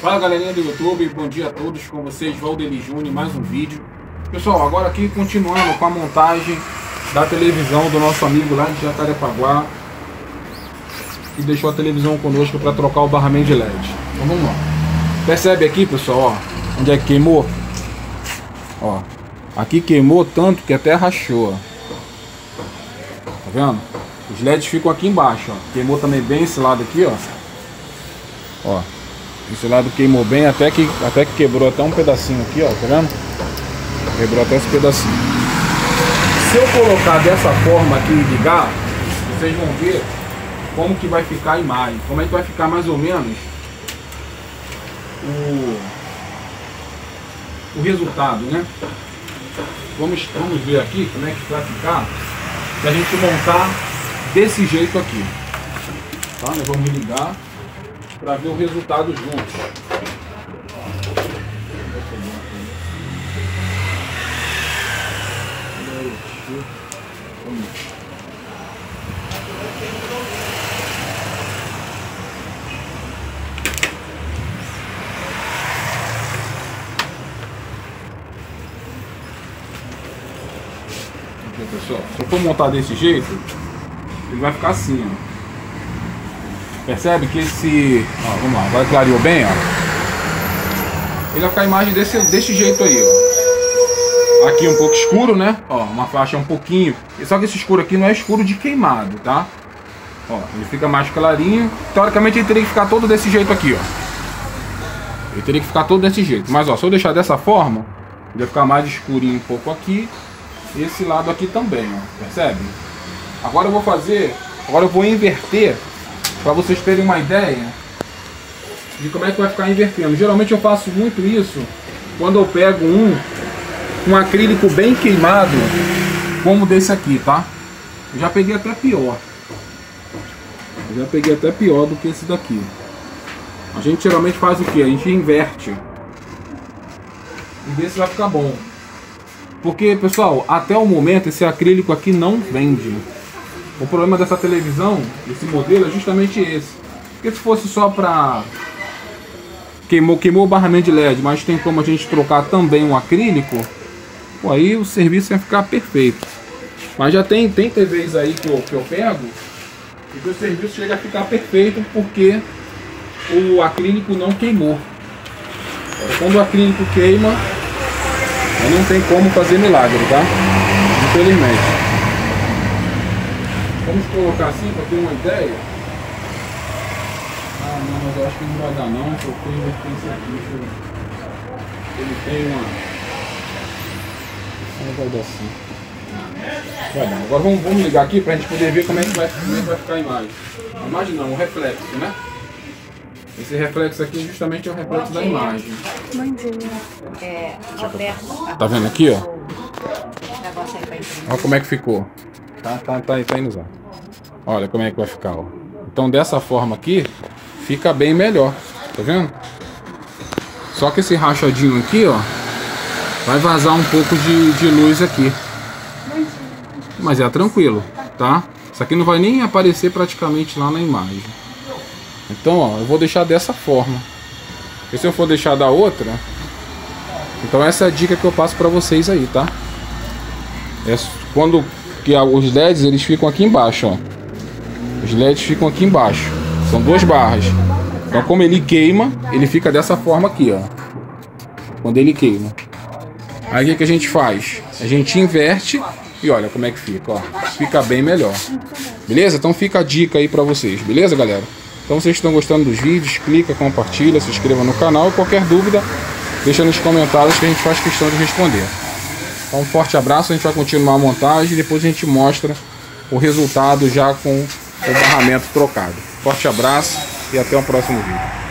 Fala galerinha do YouTube, bom dia a todos, com vocês Valdeli Júnior, mais um vídeo. Pessoal, agora aqui continuando com a montagem da televisão do nosso amigo lá de Jacarepaguá que deixou a televisão conosco para trocar o barramento de LED. Então vamos lá. Percebe aqui, pessoal, ó, onde é que queimou? Ó, aqui queimou tanto que até rachou, ó. Tá vendo? Os LEDs ficam aqui embaixo, ó. Queimou também bem esse lado aqui, ó. Ó. Esse lado queimou bem, até que, até que quebrou até um pedacinho aqui, ó. Tá vendo? Quebrou até esse pedacinho. Se eu colocar dessa forma aqui e ligar, vocês vão ver como que vai ficar a imagem. Como é que vai ficar mais ou menos o, o resultado, né? Vamos, vamos ver aqui como é que vai ficar se a gente montar desse jeito aqui. Tá? Nós vamos ligar para ver o resultado junto. pessoal, se eu for montar desse jeito, ele vai ficar assim, ó. Percebe que esse... Ó, vamos lá, agora clareou bem, ó. Ele vai ficar a imagem desse, desse jeito aí, ó. Aqui um pouco escuro, né? Ó, uma faixa um pouquinho. Só que esse escuro aqui não é escuro de queimado, tá? Ó, ele fica mais clarinho. Teoricamente ele teria que ficar todo desse jeito aqui, ó. Ele teria que ficar todo desse jeito. Mas, ó, se eu deixar dessa forma, ele vai ficar mais escurinho um pouco aqui. Esse lado aqui também, ó. Percebe? Agora eu vou fazer... Agora eu vou inverter para vocês terem uma ideia de como é que vai ficar invertendo. Geralmente eu faço muito isso quando eu pego um, um acrílico bem queimado, como desse aqui, tá? Eu já peguei até pior. Eu já peguei até pior do que esse daqui. A gente geralmente faz o que? A gente inverte. E vê se vai ficar bom. Porque, pessoal, até o momento esse acrílico aqui não vende. O problema dessa televisão, desse modelo, é justamente esse. Porque se fosse só para queimou, queimou o barramento de LED, mas tem como a gente trocar também um acrílico, pô, aí o serviço vai ficar perfeito. Mas já tem, tem TVs aí que eu, que eu pego e que o serviço chega a ficar perfeito porque o acrílico não queimou. Quando o acrílico queima, não tem como fazer milagre, tá? Infelizmente. Vamos colocar assim para ter uma ideia. Ah não, mas eu acho que não vai dar não, porque ele tem esse aqui. Ele tem uma. Não vai dar assim. Vai dar. Agora vamos, vamos ligar aqui para a gente poder ver como é, que vai, como é que vai ficar a imagem. A imagem não, o reflexo, né? Esse reflexo aqui justamente é o reflexo da imagem. Bom dia. É, Roberto. Tá vendo aqui, ó? Olha como é que ficou. Tá, tá, tá, tá indo usar. Olha como é que vai ficar, ó. Então dessa forma aqui, fica bem melhor. Tá vendo? Só que esse rachadinho aqui, ó, vai vazar um pouco de, de luz aqui. Mas é tranquilo, tá? Isso aqui não vai nem aparecer praticamente lá na imagem. Então, ó, eu vou deixar dessa forma. E se eu for deixar da outra, então essa é a dica que eu passo para vocês aí, tá? É quando que os LEDs eles ficam aqui embaixo, ó. Os LEDs ficam aqui embaixo. São duas barras. Então como ele queima, ele fica dessa forma aqui, ó. Quando ele queima. Aí o que, que a gente faz? A gente inverte e olha como é que fica, ó. Fica bem melhor. Beleza? Então fica a dica aí pra vocês, beleza, galera? Então vocês estão gostando dos vídeos, clica, compartilha, se inscreva no canal. Qualquer dúvida, deixa nos comentários que a gente faz questão de responder. Então, um forte abraço, a gente vai continuar a montagem e depois a gente mostra o resultado já com o barramento trocado. Forte abraço e até o próximo vídeo.